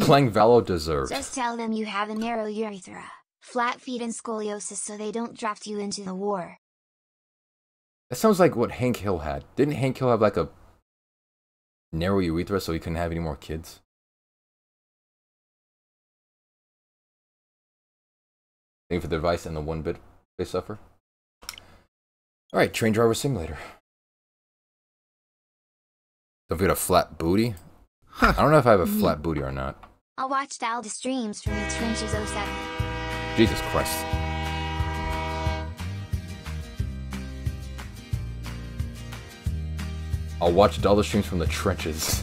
Playing Valo deserved. Just tell them you have a narrow urethra, flat feet and scoliosis so they don't draft you into the war. That sounds like what Hank Hill had. Didn't Hank Hill have like a narrow urethra so he couldn't have any more kids? Thank you for the advice and the one bit they suffer. Alright, train driver simulator. Don't forget a flat booty. I don't know if I have a flat booty or not. I'll watch Dalda streams from the Trenches 07. Jesus Christ. I'll watch all the streams from the trenches.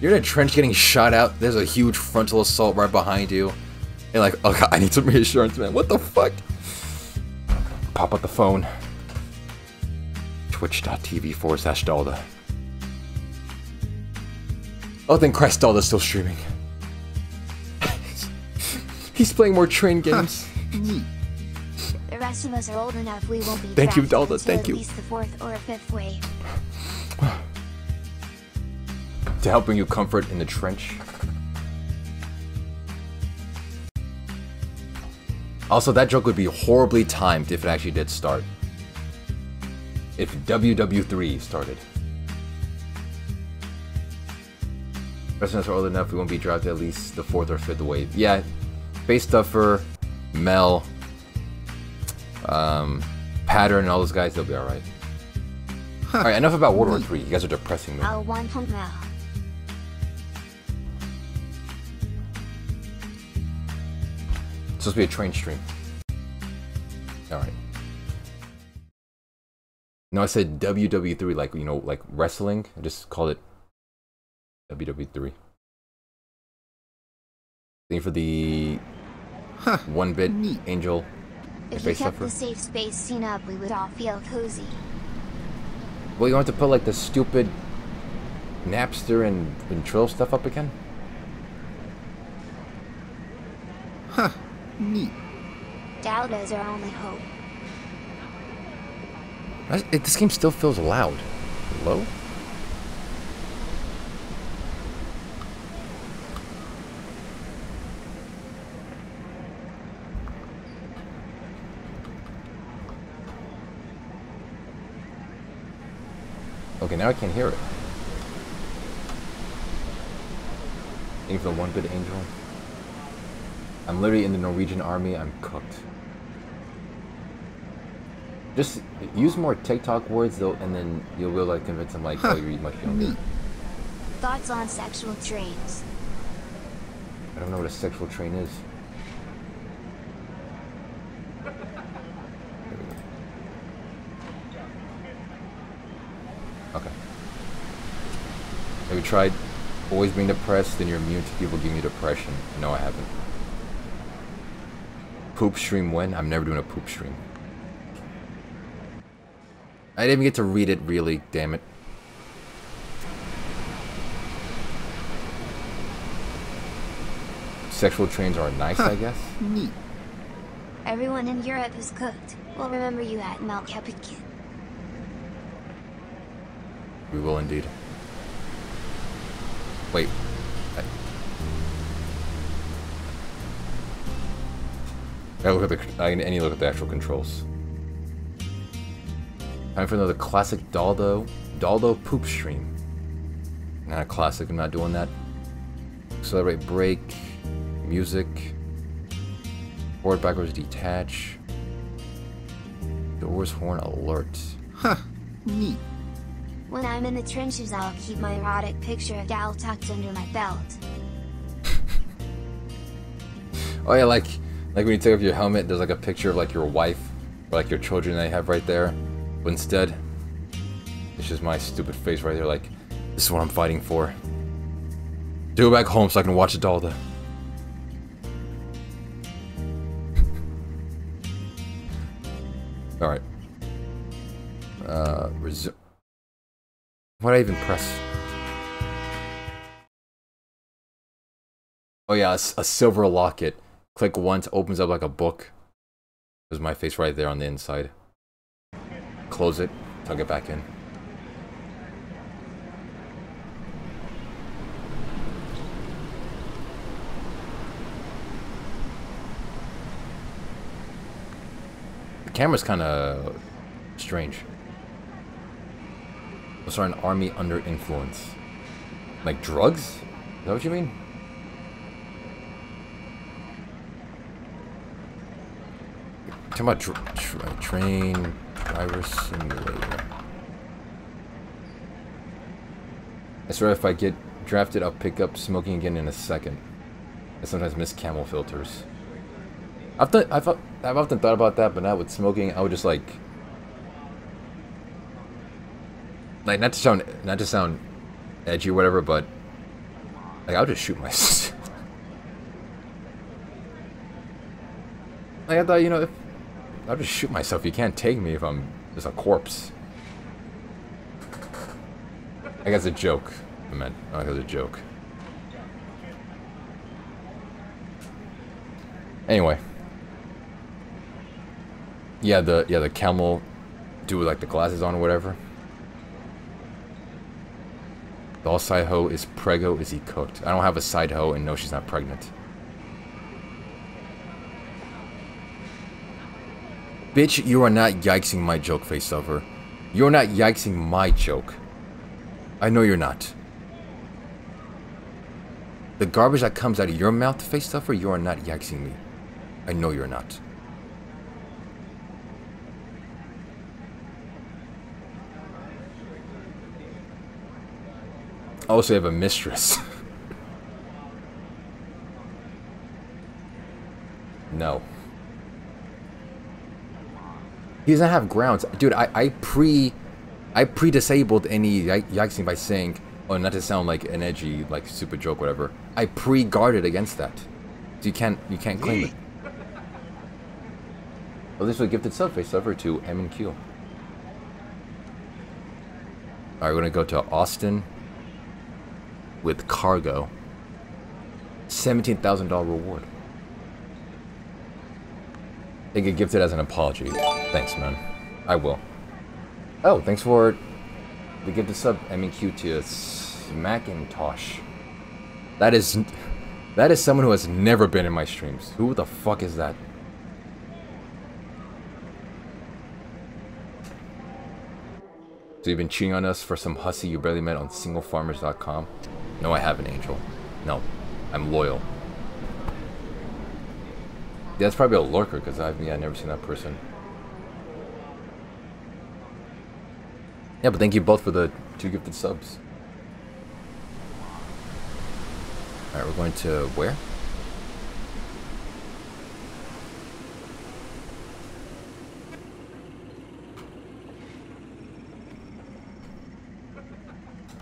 You're in a trench getting shot out, there's a huge frontal assault right behind you. And like, oh god, I need some reassurance, man. What the fuck? Pop up the phone. Twitch.tv forward slash Dalda. Oh, then Christ Dalda's still streaming. He's playing more train games. The rest of us are old enough we won't be Thank you, drafted Dalda, until thank at you. least the fourth or fifth wave. to help bring you comfort in the trench. Also, that joke would be horribly timed if it actually did start. If WW3 started. Residents are old enough, we won't be drafted at least the fourth or fifth wave. Yeah, Base Stuffer, Mel, um, Pattern, and all those guys, they'll be alright. Alright, enough about World War 3. You guys are depressing me. I'll one pump now. It's supposed to be a train stream. Alright. No, I said WW3, like, you know, like wrestling. I just called it WW3. Thank you for the one bit angel If you face kept suffer. the safe space scene up, we would all feel cozy. Well, you want to put like the stupid Napster and Ventrilo stuff up again? Dalda is our only hope. It, this game still feels loud. Low? Okay, now I can't hear it. Thank you for the one bit angel. I'm literally in the Norwegian army. I'm cooked. Just use more TikTok words though, and then you'll be able to convince them like, oh, you're much younger. Thoughts on sexual trains? I don't know what a sexual train is. Okay. Have you tried always being depressed, then you're immune to people giving you depression? No, I haven't. Poop stream when? I'm never doing a poop stream. I didn't even get to read it really, damn it. Sexual trains are nice, I guess. Everyone in Europe is cooked. We'll remember you at Malkapikin. We will indeed. Wait. I... Look at the. I need look at the actual controls. Time for another classic Daldo. Daldo poop stream. Not a classic. I'm not doing that. Accelerate, brake, music. Forward, backwards, detach. Doors, horn, alert. When I'm in the trenches, I'll keep my erotic picture of gal tucked under my belt. Oh yeah, like like when you take off your helmet, there's like a picture of like your wife or like your children you have right there. But instead, it's just my stupid face right there. Like this is what I'm fighting for. To go back home so I can watch Dalda. All right. Uh, resume. What I even press? Oh yeah, a, a silver locket. Click once, opens up like a book. There's my face right there on the inside. Close it, tuck it back in. The camera's kind of strange. We'll an army under influence. Like drugs? Is that what you mean? Talking about dr tra train driver simulator. I swear if I get drafted, I'll pick up smoking again in a second. I sometimes miss camel filters. I've, th I've, I've often thought about that, but not with smoking. I would just like, like not to sound not to sound edgy or whatever, but like I'll just shoot myself. like I thought, you know, if I'll just shoot myself. You can't take me if I'm just a corpse. I guess a joke. I meant, I think it was a joke. Anyway. Yeah, the yeah the camel dude with like the glasses on or whatever. The all side hoe is prego. Is he cooked? I don't have a side hoe, and no, she's not pregnant. Bitch, you are not yikesing my joke, face stuffer. You're not yikesing my joke. I know you're not. The garbage that comes out of your mouth, face suffer, you are not yikesing me. I know you're not. I also have a mistress. no. He doesn't have grounds. Dude, I, I pre... I pre-disabled any yikesing by saying, oh, not to sound like an edgy, like, super joke, whatever. I pre-guarded against that. So you can't, you can't claim it. Well, this was a gifted subface over to M and Q. Alright, we're gonna go to Austin with cargo. $17,000 reward. They get gifted as an apology. Thanks, man. I will. Oh, thanks for the gifted sub MEQ to Macintosh. That is... That is someone who has never been in my streams. Who the fuck is that? So you've been cheating on us for some hussy you barely met on singlefarmers.com? No, I haven't, Angel. No, I'm loyal. Yeah, that's probably a lurker, because I've yeah, never seen that person. Yeah, but thank you both for the two gifted subs. Alright, we're going to where?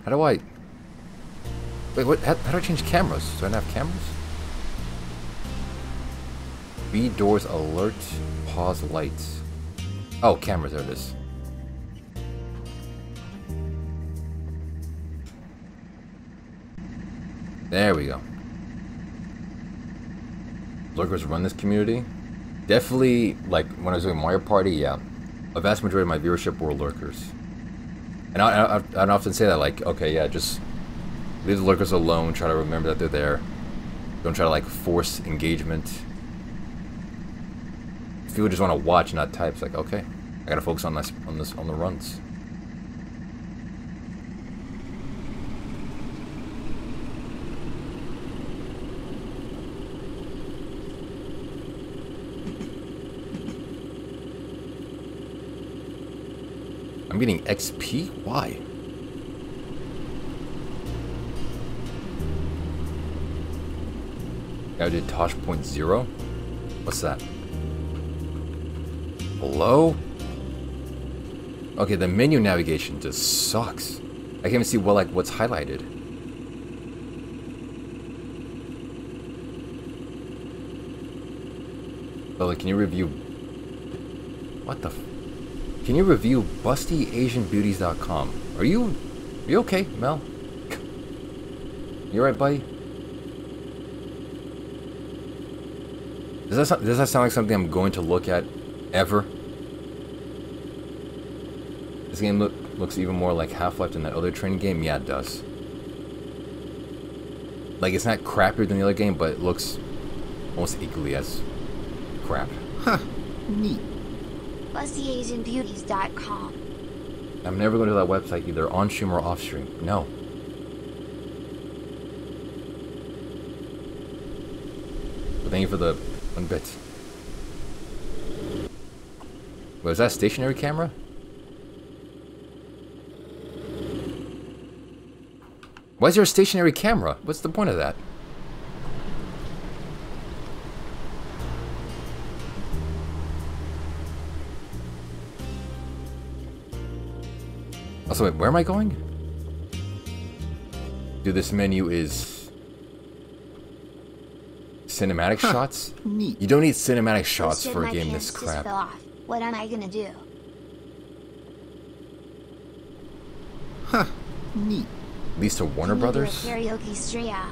How do I... Wait, what? How, how do I change cameras? Do I not have cameras? B doors alert, pause lights. Oh, cameras, there it is. There we go. Lurkers run this community. Definitely, like, when I was doing Mario Party, yeah. A vast majority of my viewership were lurkers. And I, I, I often say that, like, okay, yeah, just leave the lurkers alone. Try to remember that they're there. Don't try to, like, force engagement. If people just want to watch, not type, it's like, okay, I gotta focus on this, on this, on the runs. I'm getting XP? Why? I did Tosh point zero? What's that? Hello? Okay, the menu navigation just sucks. I can't even see what like what's highlighted. Like, can you review? What the? Can you review BustyAsianBeauties.com? Are you, are you okay, Mel? You alright, buddy? Does that, does that sound like something I'm going to look at ever? This game look, looks even more like Half-Life than that other training game? Yeah, it does. Like, it's not crappier than the other game, but it looks almost equally as crap. Huh. Neat. FussyAsianBeauties.com. I'm never going to that website either on stream or off stream. No. But thank you for the one bit. Wait, is that stationary camera? Why is there a stationary camera? What's the point of that? Also, wait, where am I going? Dude, this menu is... Cinematic shots? Neat. You don't need cinematic shots for a game this crap. What am I gonna do? Huh. Neat. Lisa Warner Brothers? A karaoke stria.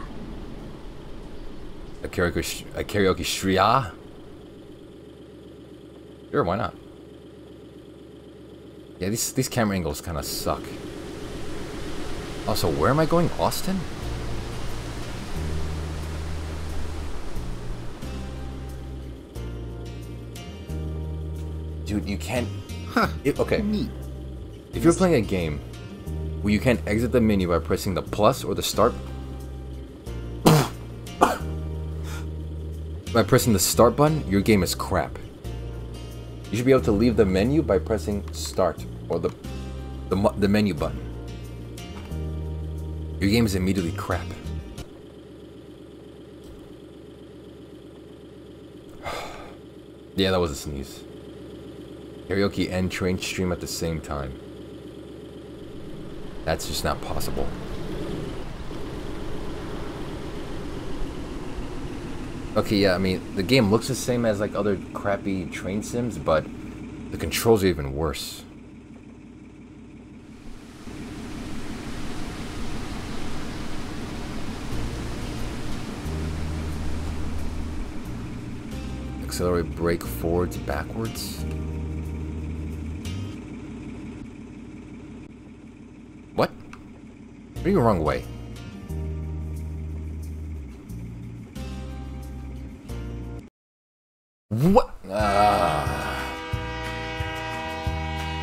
A karaoke, sh- a karaoke shria? Sure, why not? Yeah, these these camera angles kind of suck. Also, where am I going? Austin? Dude, you can't. Huh. It, okay, Neat. if you're playing a game where you can't exit the menu by pressing the plus or the start by pressing the start button, your game is crap. You should be able to leave the menu by pressing start or the the, the menu button. Your game is immediately crap. yeah, that was a sneeze. Karaoke and train stream at the same time. That's just not possible. Okay, yeah, I mean, the game looks the same as like other crappy train sims, but the controls are even worse. Accelerate, brake forwards, backwards. Are you wrong way? What? Ah.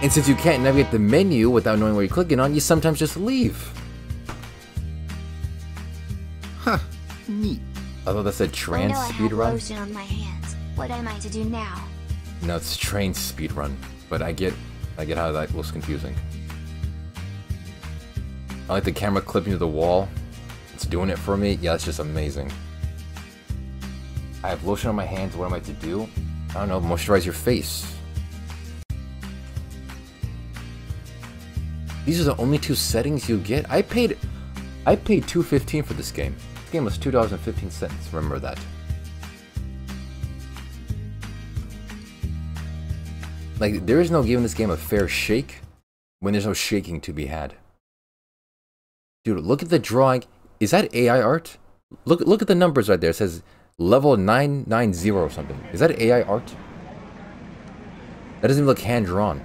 And since you can't navigate the menu without knowing what you're clicking on, you sometimes just leave. Huh. Neat. Although that's a trans I speed have run. lotion on my hands. What am I to do now? No, it's train speed run. But I get, I get how that looks confusing. I like the camera clipping to the wall. It's doing it for me. Yeah, it's just amazing. I have lotion on my hands. What am I to do? I don't know. Moisturize your face. These are the only two settings you get. I paid, I paid two fifteen for this game. This game was two dollars and fifteen cents. Remember that. Like, there is no giving this game a fair shake when there's no shaking to be had. Dude, look at the drawing. Is that AI art? Look look at the numbers right there. It says level 990 or something. Is that AI art? That doesn't even look hand drawn.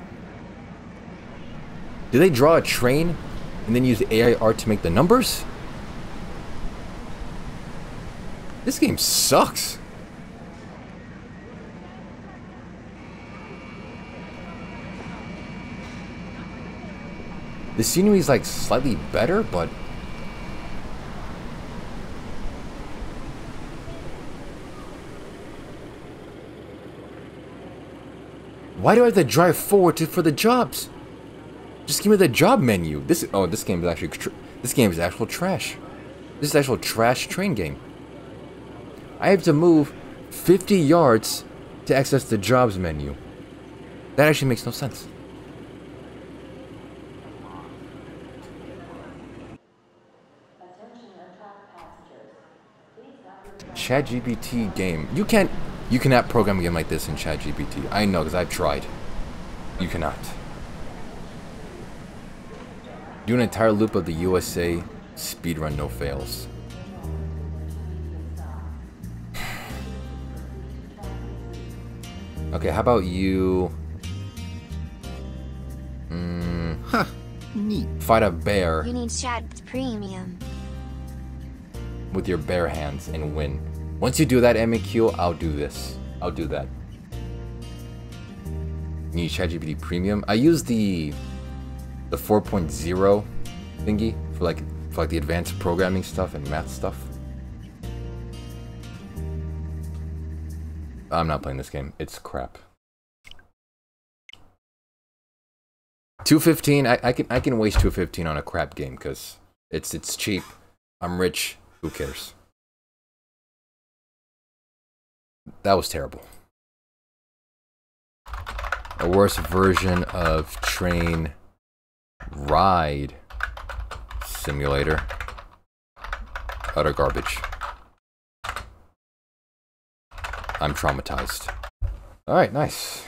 Did they draw a train and then use AI art to make the numbers? This game sucks. The scenery is like slightly better, but why do I have to drive forward to, for the jobs? Just give me the job menu. This oh, this game is actually this game is actual trash. This is actual trash train game. I have to move 50 yards to access the jobs menu. That actually makes no sense. ChatGPT game. You can't. You cannot program a game like this in ChatGPT. I know because I've tried. You cannot. Do an entire loop of the USA speedrun, no fails. Okay, how about you mm, Huh. Neat. fight a bear You need chat premium. with your bare hands and win? Once you do that, MEQ, I'll do this. I'll do that. Need ChatGPT Premium. I use the the 4.0 thingy for like for like the advanced programming stuff and math stuff. I'm not playing this game. It's crap. 215 I, I can I can waste 215 on a crap game because it's it's cheap. I'm rich. Who cares? That was terrible. A worse version of Train Ride Simulator. Utter garbage. I'm traumatized. Alright, nice.